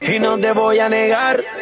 Y no te voy a negar.